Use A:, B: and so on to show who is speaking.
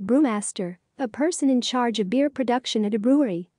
A: Brewmaster, a person in charge of beer production at a brewery,